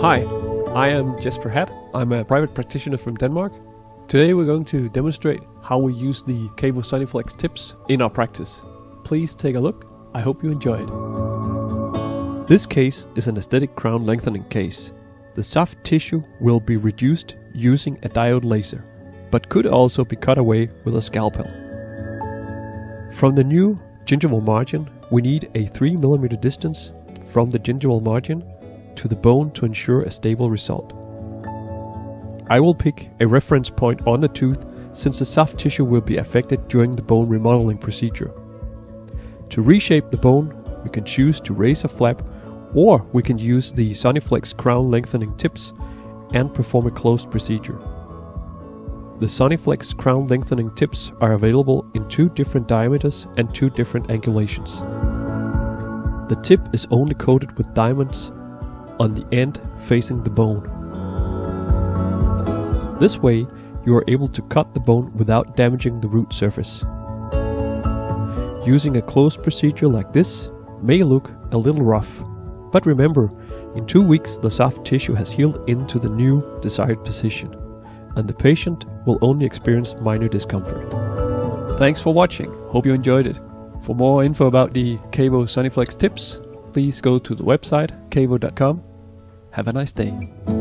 Hi, I am Jesper Hatt. I'm a private practitioner from Denmark. Today we're going to demonstrate how we use the KaVo SONICflex tips in our practice. Please take a look. I hope you enjoy it. This case is an aesthetic crown lengthening case. The soft tissue will be reduced using a diode laser, but could also be cut away with a scalpel. From the new gingival margin, we need a 3mm distance from the gingival margin to the bone to ensure a stable result. I will pick a reference point on the tooth since the soft tissue will be affected during the bone remodeling procedure. To reshape the bone, we can choose to raise a flap or we can use the SONICflex crown lengthening tips and perform a closed procedure. The SONICflex crown lengthening tips are available in two different diameters and two different angulations. The tip is only coated with diamonds on the end facing the bone. This way, you are able to cut the bone without damaging the root surface. Using a closed procedure like this may look a little rough, but remember, in two weeks the soft tissue has healed into the new desired position, and the patient will only experience minor discomfort. Thanks for watching, hope you enjoyed it. For more info about the KaVo SONICflex tips, please go to the website kavo.com. Have a nice day.